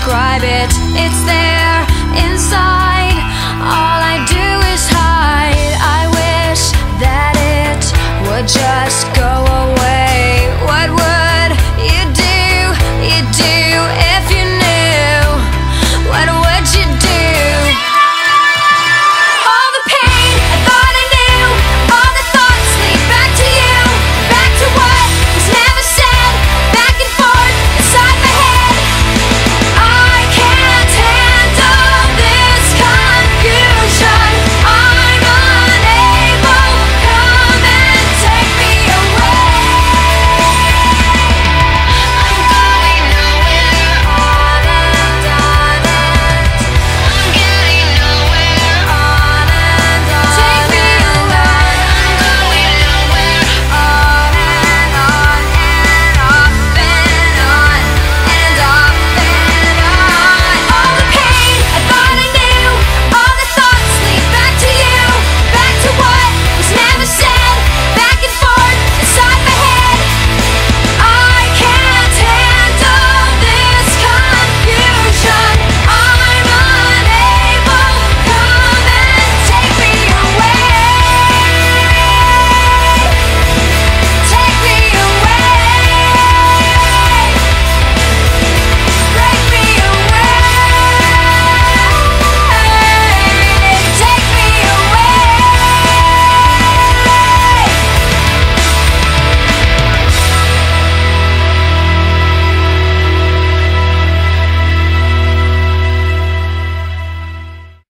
describe it. It's there.